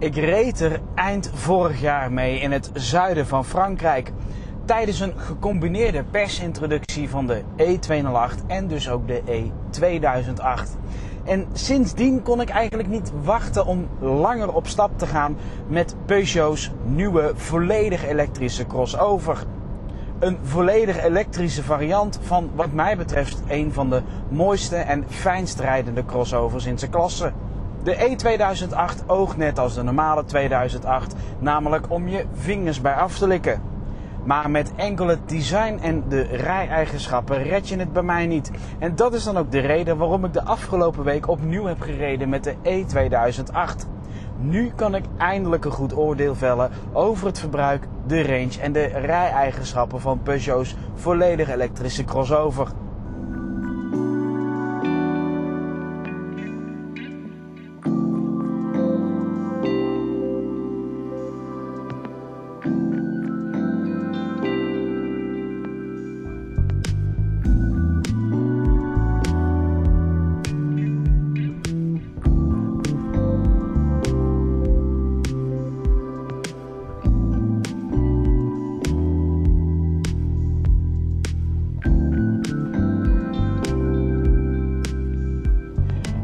Ik reed er eind vorig jaar mee in het zuiden van Frankrijk. Tijdens een gecombineerde persintroductie van de E208 en dus ook de E2008. En sindsdien kon ik eigenlijk niet wachten om langer op stap te gaan met Peugeot's nieuwe volledig elektrische crossover. Een volledig elektrische variant van wat mij betreft een van de mooiste en fijnst rijdende crossovers in zijn klasse. De E2008 oogt net als de normale 2008, namelijk om je vingers bij af te likken. Maar met enkel het design en de rijeigenschappen red je het bij mij niet. En dat is dan ook de reden waarom ik de afgelopen week opnieuw heb gereden met de E2008. Nu kan ik eindelijk een goed oordeel vellen over het verbruik, de range en de rijeigenschappen van Peugeot's volledig elektrische crossover.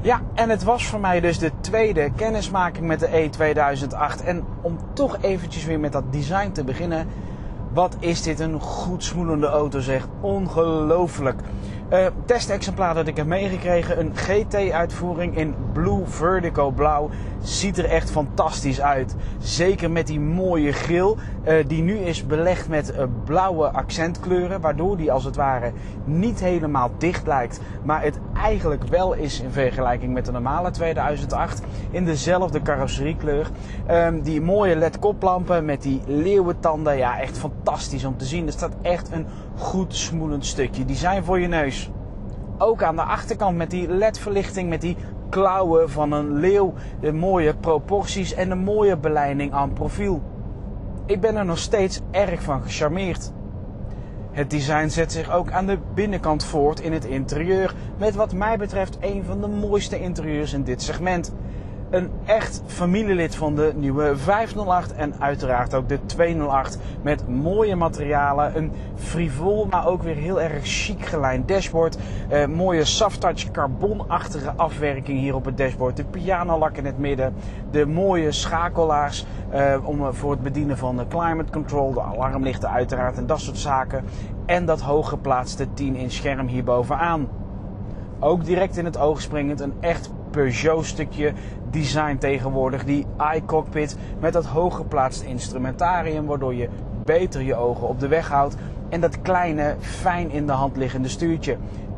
Ja, en het was voor mij dus de tweede kennismaking met de E2008. En om toch eventjes weer met dat design te beginnen. Wat is dit een goed smoelende auto zeg. Ongelooflijk. Uh, testexemplaar dat ik heb meegekregen. Een GT-uitvoering in Blue Vertigo Blauw. Ziet er echt fantastisch uit. Zeker met die mooie grill. Uh, die nu is belegd met uh, blauwe accentkleuren. Waardoor die als het ware niet helemaal dicht lijkt. Maar het eigenlijk wel is in vergelijking met de normale 2008. In dezelfde carrosseriekleur. Um, die mooie LED koplampen met die leeuwentanden. Ja, echt fantastisch om te zien. Er staat echt een goed smoelend stukje design voor je neus. Ook aan de achterkant met die LED-verlichting, met die klauwen van een leeuw, de mooie proporties en de mooie beleiding aan profiel. Ik ben er nog steeds erg van gecharmeerd. Het design zet zich ook aan de binnenkant voort in het interieur, met wat mij betreft een van de mooiste interieurs in dit segment een echt familielid van de nieuwe 508 en uiteraard ook de 208 met mooie materialen, een frivol maar ook weer heel erg chic gelijnd dashboard, eh, mooie soft touch carbonachtige afwerking hier op het dashboard, de pianolak in het midden, de mooie schakelaars eh, om voor het bedienen van de climate control, de alarmlichten uiteraard en dat soort zaken en dat hooggeplaatste 10 inch scherm hier bovenaan. Ook direct in het oog springend een echt Peugeot stukje design tegenwoordig. Die iCockpit met dat hooggeplaatste instrumentarium. Waardoor je beter je ogen op de weg houdt. En dat kleine, fijn in de hand liggende stuurtje.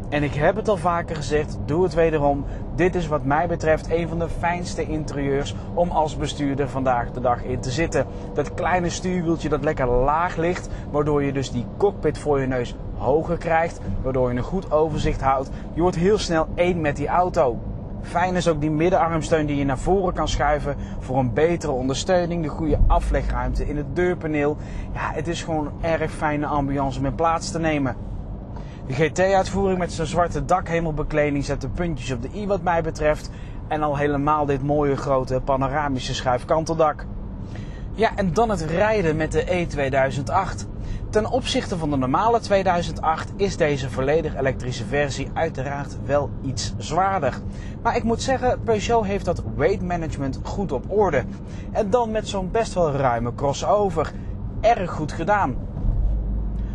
En ik heb het al vaker gezegd, doe het wederom. Dit is wat mij betreft een van de fijnste interieurs om als bestuurder vandaag de dag in te zitten. Dat kleine stuurwieltje dat lekker laag ligt, waardoor je dus die cockpit voor je neus hoger krijgt, waardoor je een goed overzicht houdt. Je wordt heel snel één met die auto. Fijn is ook die middenarmsteun die je naar voren kan schuiven voor een betere ondersteuning. De goede aflegruimte in het deurpaneel. Ja, het is gewoon een erg fijne ambiance om in plaats te nemen. De GT-uitvoering met zijn zwarte dakhemelbekleding zet de puntjes op de i wat mij betreft. En al helemaal dit mooie grote panoramische schuifkanteldak. Ja, en dan het rijden met de E2008. Ten opzichte van de normale 2008 is deze volledig elektrische versie uiteraard wel iets zwaarder. Maar ik moet zeggen, Peugeot heeft dat weight management goed op orde. En dan met zo'n best wel ruime crossover. Erg goed gedaan.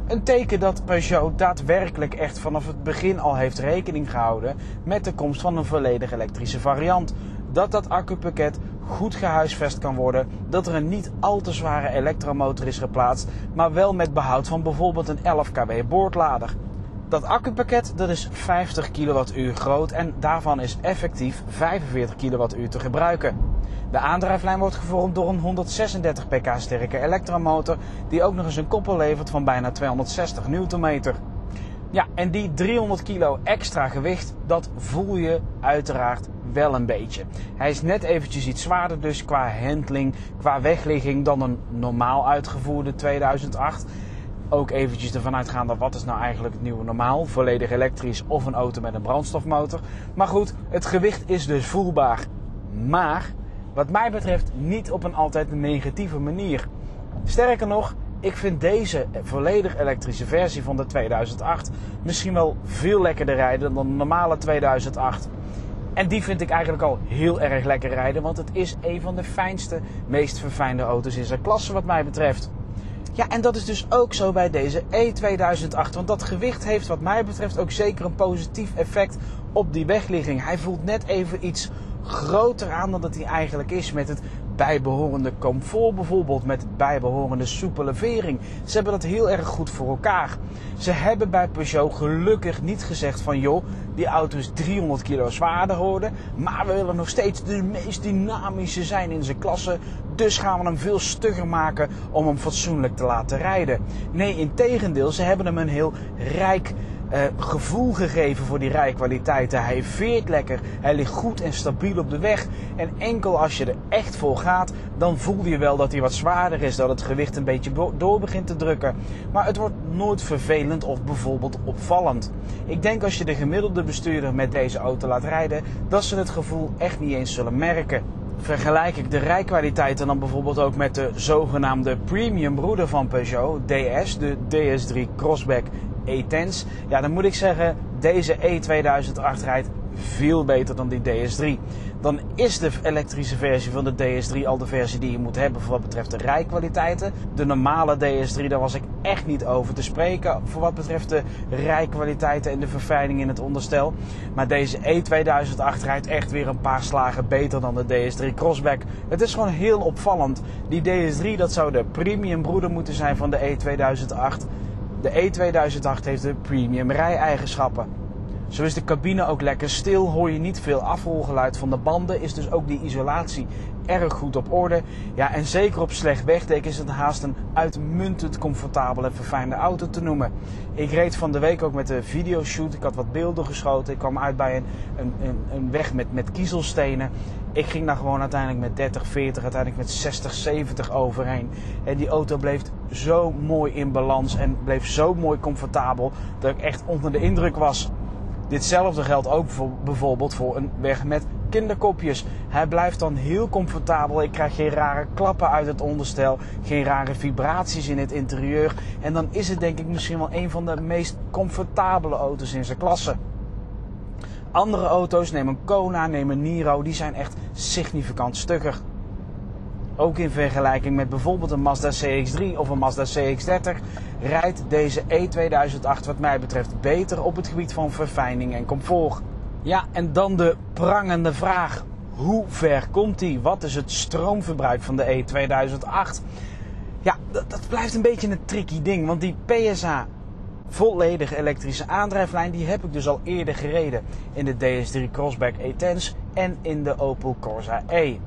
Een teken dat Peugeot daadwerkelijk echt vanaf het begin al heeft rekening gehouden met de komst van een volledig elektrische variant. Dat dat accupakket goed gehuisvest kan worden, dat er een niet al te zware elektromotor is geplaatst, maar wel met behoud van bijvoorbeeld een 11 kW boordlader. Dat accupakket dat is 50 kWh groot en daarvan is effectief 45 kWh te gebruiken. De aandrijflijn wordt gevormd door een 136 pk sterke elektromotor die ook nog eens een koppel levert van bijna 260 Nm. Ja, en die 300 kilo extra gewicht, dat voel je uiteraard wel een beetje. Hij is net eventjes iets zwaarder dus qua handling, qua wegligging dan een normaal uitgevoerde 2008. Ook eventjes ervan uitgaande wat is nou eigenlijk het nieuwe normaal, volledig elektrisch of een auto met een brandstofmotor. Maar goed, het gewicht is dus voelbaar. Maar wat mij betreft niet op een altijd negatieve manier. Sterker nog, ik vind deze volledig elektrische versie van de 2008 misschien wel veel lekkerder rijden dan de normale 2008. En die vind ik eigenlijk al heel erg lekker rijden, want het is een van de fijnste, meest verfijnde auto's in zijn klasse wat mij betreft. Ja, en dat is dus ook zo bij deze E2008. Want dat gewicht heeft wat mij betreft ook zeker een positief effect op die wegligging. Hij voelt net even iets groter aan dan dat hij eigenlijk is met het bijbehorende comfort bijvoorbeeld, met bijbehorende soepele vering. Ze hebben dat heel erg goed voor elkaar. Ze hebben bij Peugeot gelukkig niet gezegd van joh, die auto is 300 kilo zwaarder geworden, maar we willen nog steeds de meest dynamische zijn in zijn klasse, dus gaan we hem veel stugger maken om hem fatsoenlijk te laten rijden. Nee, in tegendeel, ze hebben hem een heel rijk uh, gevoel gegeven voor die rijkwaliteiten. Hij veert lekker, hij ligt goed en stabiel op de weg. En enkel als je er echt voor gaat, dan voel je wel dat hij wat zwaarder is, dat het gewicht een beetje door begint te drukken. Maar het wordt nooit vervelend of bijvoorbeeld opvallend. Ik denk als je de gemiddelde bestuurder met deze auto laat rijden, dat ze het gevoel echt niet eens zullen merken. Vergelijk ik de rijkwaliteiten dan bijvoorbeeld ook met de zogenaamde premium broeder van Peugeot, DS, de DS3 Crossback E-Tens. Ja, dan moet ik zeggen, deze E2008 rijdt veel beter dan die DS3. Dan is de elektrische versie van de DS3 al de versie die je moet hebben voor wat betreft de rijkwaliteiten. De normale DS3, daar was ik echt niet over te spreken voor wat betreft de rijkwaliteiten en de verfijning in het onderstel. Maar deze E2008 rijdt echt weer een paar slagen beter dan de DS3 Crossback. Het is gewoon heel opvallend. Die DS3, dat zou de premium broeder moeten zijn van de E2008. De E2008 heeft de premium rij-eigenschappen. Zo is de cabine ook lekker stil, hoor je niet veel afholgeluid van de banden, is dus ook die isolatie erg goed op orde. Ja, en zeker op slecht wegdek is het haast een uitmuntend comfortabele en verfijnde auto te noemen. Ik reed van de week ook met de videoshoot. Ik had wat beelden geschoten. Ik kwam uit bij een, een, een, een weg met, met kiezelstenen. Ik ging daar gewoon uiteindelijk met 30, 40, uiteindelijk met 60, 70 overheen. En die auto bleef zo mooi in balans en bleef zo mooi comfortabel dat ik echt onder de indruk was. Ditzelfde geldt ook voor, bijvoorbeeld voor een weg met kinderkopjes. Hij blijft dan heel comfortabel. Ik krijg geen rare klappen uit het onderstel, geen rare vibraties in het interieur. En dan is het denk ik misschien wel een van de meest comfortabele auto's in zijn klasse. Andere auto's, neem een Kona, neem een Niro, die zijn echt significant stukker. Ook in vergelijking met bijvoorbeeld een Mazda CX-3 of een Mazda CX-30 rijdt deze E2008 wat mij betreft beter op het gebied van verfijning en comfort. Ja, en dan de prangende vraag. Hoe ver komt die? Wat is het stroomverbruik van de E2008? Ja, dat, dat blijft een beetje een tricky ding, want die PSA volledige elektrische aandrijflijn, die heb ik dus al eerder gereden in de DS3 Crossback E-Tens en in de Opel Corsa E.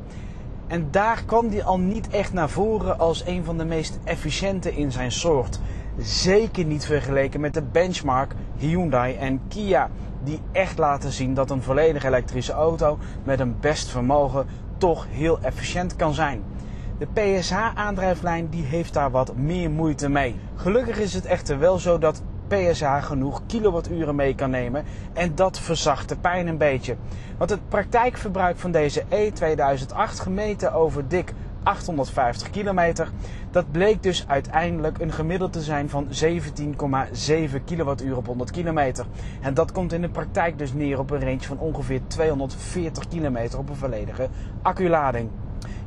En daar kwam die al niet echt naar voren als een van de meest efficiënte in zijn soort. Zeker niet vergeleken met de benchmark Hyundai en Kia, die echt laten zien dat een volledig elektrische auto met een best vermogen toch heel efficiënt kan zijn. De PSH-aandrijflijn die heeft daar wat meer moeite mee. Gelukkig is het echter wel zo dat PSH genoeg kilowatturen mee kan nemen en dat verzacht de pijn een beetje. Want het praktijkverbruik van deze E2008 gemeten over dik 850 kilometer, dat bleek dus uiteindelijk een gemiddeld te zijn van 17,7 kilowattuur op 100 kilometer. En dat komt in de praktijk dus neer op een range van ongeveer 240 kilometer op een volledige acculading.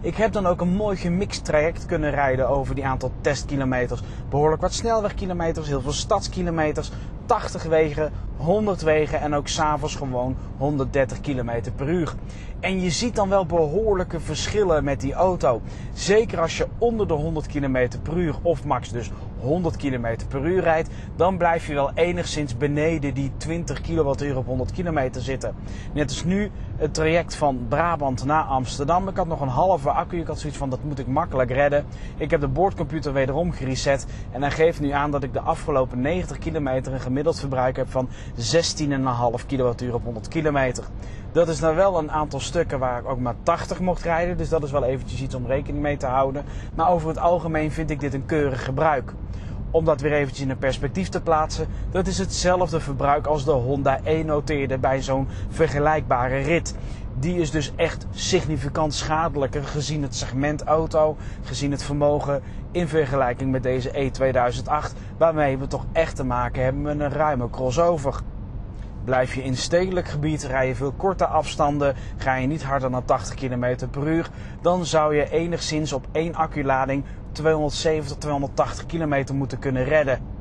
Ik heb dan ook een mooi gemixt traject kunnen rijden over die aantal testkilometers. Behoorlijk wat snelwegkilometers, heel veel stadskilometers, 80 wegen, 100 wegen en ook s'avonds gewoon 130 km per uur. En je ziet dan wel behoorlijke verschillen met die auto. Zeker als je onder de 100 km per uur of max dus 100 km per uur rijdt, dan blijf je wel enigszins beneden die 20 kWh op 100 km zitten. Net als nu het traject van Brabant naar Amsterdam. Ik had nog een halve accu. Ik had zoiets van dat moet ik makkelijk redden. Ik heb de boordcomputer wederom gereset en hij geeft nu aan dat ik de afgelopen 90 kilometer een gemiddeld verbruik heb van 16,5 kWh op 100 kilometer. Dat is nou wel een aantal stukken waar ik ook maar 80 mocht rijden. Dus dat is wel eventjes iets om rekening mee te houden. Maar over het algemeen vind ik dit een keurig gebruik. Om dat weer eventjes in een perspectief te plaatsen. Dat is hetzelfde verbruik als de Honda E noteerde bij zo'n vergelijkbare rit. die is dus echt significant schadelijker gezien het segment auto, gezien het vermogen in vergelijking met deze E2008, waarmee we toch echt te maken hebben met een ruime crossover. Blijf je in stedelijk gebied, rij je veel korte afstanden, ga je niet harder dan 80 km per uur, dan zou je enigszins op één acculading 270, 280 km moeten kunnen redden.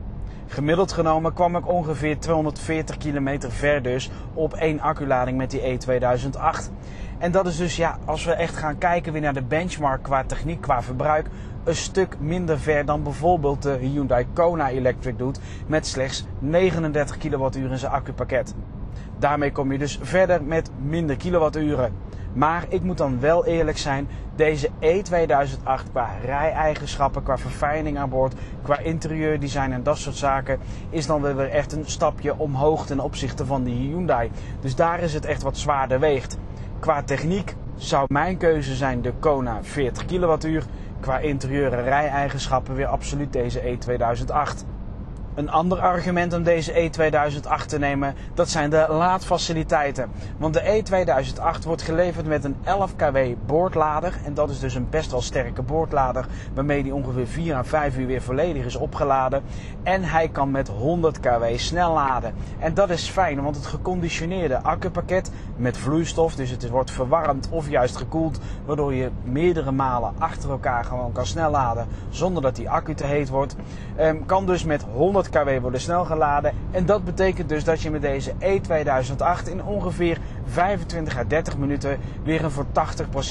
Gemiddeld genomen kwam ik ongeveer 240 kilometer ver dus op één acculading met die E2008. En dat is dus ja, als we echt gaan kijken weer naar de benchmark qua techniek, qua verbruik, een stuk minder ver dan bijvoorbeeld de Hyundai Kona Electric doet met slechts 39 kWh in zijn accupakket. Daarmee kom je dus verder met minder kilowatturen. Maar ik moet dan wel eerlijk zijn, deze E2008 qua rijeigenschappen, qua verfijning aan boord, qua interieurdesign en dat soort zaken, is dan weer echt een stapje omhoog ten opzichte van die Hyundai. Dus daar is het echt wat zwaarder weegt. Qua techniek zou mijn keuze zijn de Kona 40 kWh. Qua interieur en rijeigenschappen weer absoluut deze E2008. Een ander argument om deze E2008 te nemen, dat zijn de laadfaciliteiten. Want de E2008 wordt geleverd met een 11 kW boordlader. En dat is dus een best wel sterke boordlader, waarmee die ongeveer 4 à 5 uur weer volledig is opgeladen. En hij kan met 100 kW snel laden. En dat is fijn, want het geconditioneerde accupakket met vloeistof, dus het wordt verwarmd of juist gekoeld, waardoor je meerdere malen achter elkaar gewoon kan snel laden zonder dat die accu te heet wordt, ehm, kan dus met 100 kW worden snel geladen. En dat betekent dus dat je met deze E2008 in ongeveer 25 à 30 minuten weer een voor 80%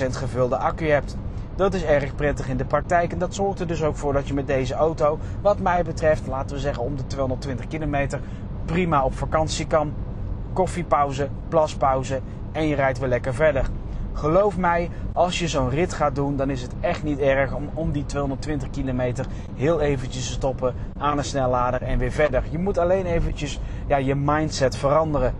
gevulde accu hebt. Dat is erg prettig in de praktijk en dat zorgt er dus ook voor dat je met deze auto, wat mij betreft, laten we zeggen om de 220 kilometer, prima op vakantie kan. Koffiepauze, plaspauze en je rijdt weer lekker verder. Geloof mij, als je zo'n rit gaat doen, dan is het echt niet erg om om die 220 kilometer heel eventjes te stoppen aan een snellader en weer verder. Je moet alleen eventjes ja, je mindset veranderen.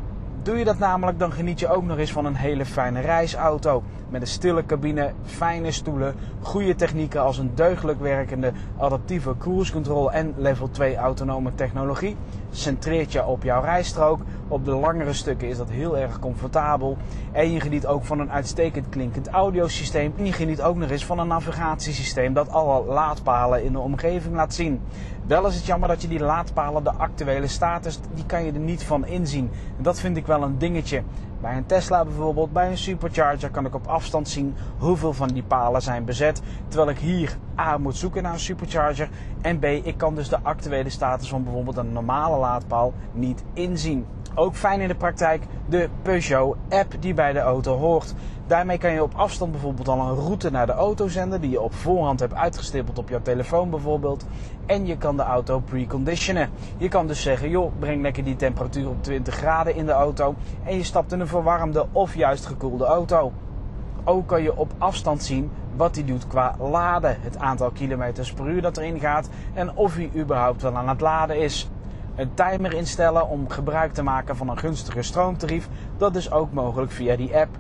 Doe je dat namelijk, dan geniet je ook nog eens van een hele fijne reisauto. Met een stille cabine, fijne stoelen, goede technieken als een deugdelijk werkende adaptieve cruise control en level 2 autonome technologie. Centreert je op jouw rijstrook. Op de langere stukken is dat heel erg comfortabel. En je geniet ook van een uitstekend klinkend audiosysteem. En je geniet ook nog eens van een navigatiesysteem dat alle laadpalen in de omgeving laat zien. Wel is het jammer dat je die laadpalen, de actuele status, die kan je er niet van inzien. En dat vind ik wel een dingetje. Bij een Tesla bijvoorbeeld, bij een supercharger kan ik op afstand zien hoeveel van die palen zijn bezet. Terwijl ik hier A moet zoeken naar een supercharger en B ik kan dus de actuele status van bijvoorbeeld een normale laadpaal niet inzien. Ook fijn in de praktijk de Peugeot app die bij de auto hoort. Daarmee kan je op afstand bijvoorbeeld al een route naar de auto zenden die je op voorhand hebt uitgestippeld op jouw telefoon bijvoorbeeld. En je kan de auto preconditionen. Je kan dus zeggen, joh, breng lekker die temperatuur op 20 graden in de auto en je stapt in een verwarmde of juist gekoelde auto. Ook kan je op afstand zien wat hij doet qua laden, het aantal kilometers per uur dat erin gaat en of hij überhaupt wel aan het laden is. Een timer instellen om gebruik te maken van een gunstiger stroomtarief, dat is ook mogelijk via die app.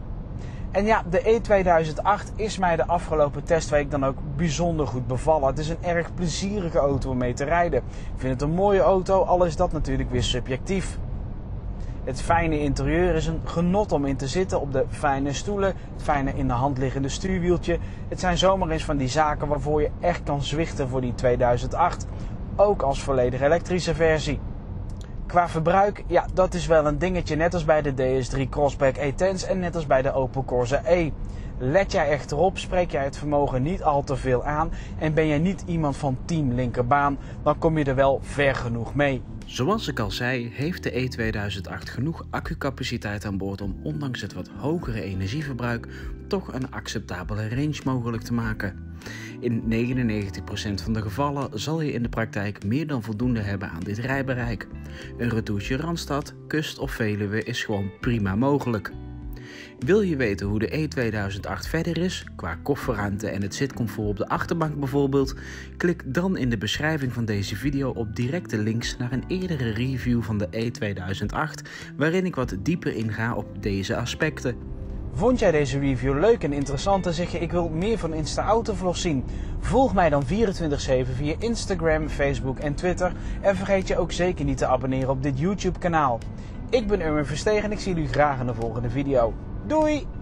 En ja, de E2008 is mij de afgelopen testweek dan ook bijzonder goed bevallen. Het is een erg plezierige auto om mee te rijden. Ik vind het een mooie auto, al is dat natuurlijk weer subjectief. Het fijne interieur is een genot om in te zitten op de fijne stoelen, het fijne in de hand liggende stuurwieltje. Het zijn zomaar eens van die zaken waarvoor je echt kan zwichten voor die 2008. Ook als volledig elektrische versie. Qua verbruik, ja, dat is wel een dingetje. Net als bij de DS3 Crossback E-Tense en net als bij de Opel Corsa E. Let jij echter op, spreek jij het vermogen niet al te veel aan en ben jij niet iemand van team linkerbaan, dan kom je er wel ver genoeg mee. Zoals ik al zei, heeft de E2008 genoeg accucapaciteit aan boord om ondanks het wat hogere energieverbruik toch een acceptabele range mogelijk te maken. In 99% van de gevallen zal je in de praktijk meer dan voldoende hebben aan dit rijbereik. Een retourtje Randstad, Kust of Veluwe is gewoon prima mogelijk. Wil je weten hoe de E2008 verder is, qua kofferruimte en het zitcomfort op de achterbank bijvoorbeeld? Klik dan in de beschrijving van deze video op directe links naar een eerdere review van de E2008, waarin ik wat dieper inga op deze aspecten. Vond jij deze review leuk en interessant en zeg je ik wil meer van Insta Autovlog zien? Volg mij dan 24-7 via Instagram, Facebook en Twitter en vergeet je ook zeker niet te abonneren op dit YouTube kanaal. Ik ben Urban Verstegen en ik zie jullie graag in de volgende video. Doei!